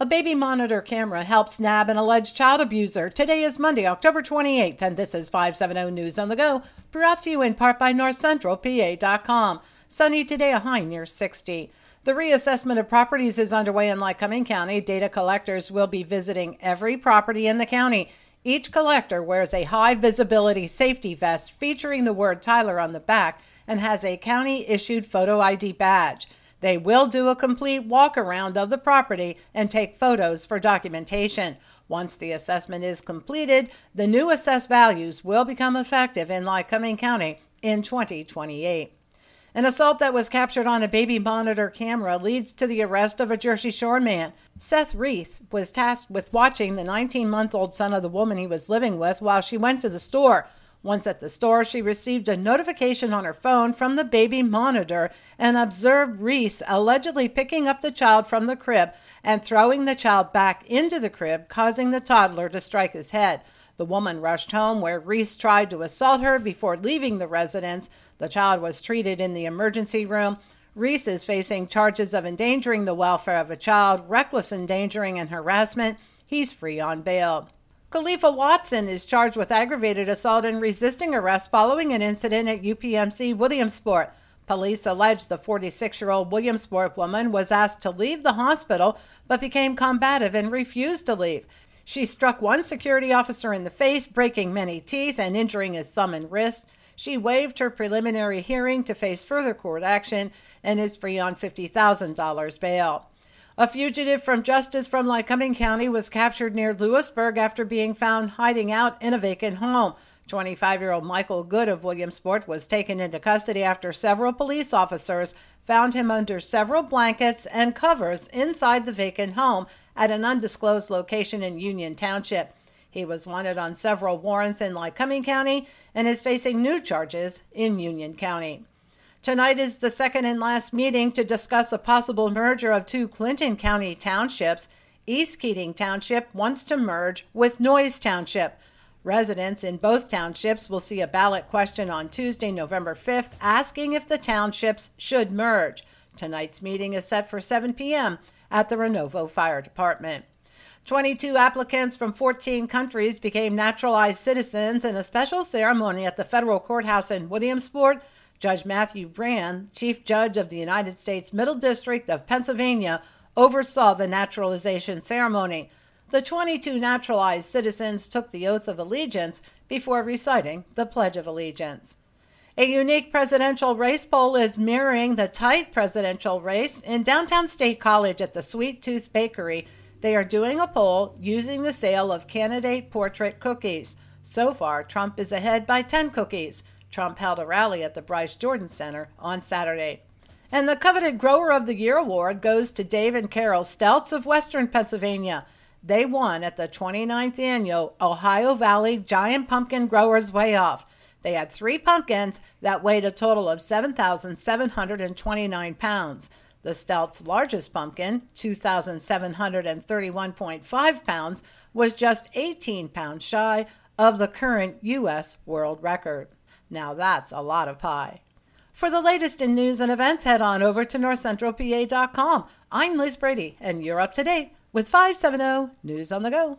A baby monitor camera helps nab an alleged child abuser. Today is Monday, October 28th, and this is 570 News on the Go, brought to you in part by NorthCentralPA.com. Sunny today, a high near 60. The reassessment of properties is underway in Lycoming County. Data collectors will be visiting every property in the county. Each collector wears a high visibility safety vest featuring the word Tyler on the back and has a county issued photo ID badge. They will do a complete walk around of the property and take photos for documentation. Once the assessment is completed, the new assessed values will become effective in Lycoming County in 2028. An assault that was captured on a baby monitor camera leads to the arrest of a Jersey Shore man. Seth Reese was tasked with watching the 19 month old son of the woman he was living with while she went to the store. Once at the store, she received a notification on her phone from the baby monitor and observed Reese allegedly picking up the child from the crib and throwing the child back into the crib, causing the toddler to strike his head. The woman rushed home where Reese tried to assault her before leaving the residence. The child was treated in the emergency room. Reese is facing charges of endangering the welfare of a child, reckless endangering, and harassment. He's free on bail. Khalifa Watson is charged with aggravated assault and resisting arrest following an incident at UPMC Williamsport. Police allege the 46 year old Williamsport woman was asked to leave the hospital but became combative and refused to leave. She struck one security officer in the face, breaking many teeth and injuring his thumb and wrist. She waived her preliminary hearing to face further court action and is free on $50,000 bail. A fugitive from justice from Lycoming County was captured near Lewisburg after being found hiding out in a vacant home. 25 year old Michael Good of Williamsport was taken into custody after several police officers found him under several blankets and covers inside the vacant home at an undisclosed location in Union Township. He was wanted on several warrants in Lycoming County and is facing new charges in Union County. Tonight is the second and last meeting to discuss a possible merger of two Clinton County townships. East Keating Township wants to merge with Noyes Township. Residents in both townships will see a ballot question on Tuesday, November 5th, asking if the townships should merge. Tonight's meeting is set for 7 p.m. at the Renovo Fire Department. 22 applicants from 14 countries became naturalized citizens in a special ceremony at the federal courthouse in Williamsport Judge Matthew Brann, Chief Judge of the United States Middle District of Pennsylvania, oversaw the naturalization ceremony. The 22 naturalized citizens took the oath of allegiance before reciting the Pledge of Allegiance. A unique presidential race poll is mirroring the tight presidential race in downtown State College at the Sweet Tooth Bakery. They are doing a poll using the sale of candidate portrait cookies. So far, Trump is ahead by 10 cookies. Trump held a rally at the Bryce Jordan Center on Saturday. And the coveted Grower of the Year award goes to Dave and Carol Stelts of Western Pennsylvania. They won at the 29th annual Ohio Valley Giant Pumpkin Growers Weigh Off. They had three pumpkins that weighed a total of 7,729 pounds. The Stelts' largest pumpkin, 2,731.5 pounds, was just 18 pounds shy of the current U.S. world record. Now that's a lot of pie. For the latest in news and events, head on over to northcentralpa.com. I'm Liz Brady, and you're up to date with 570 News on the Go.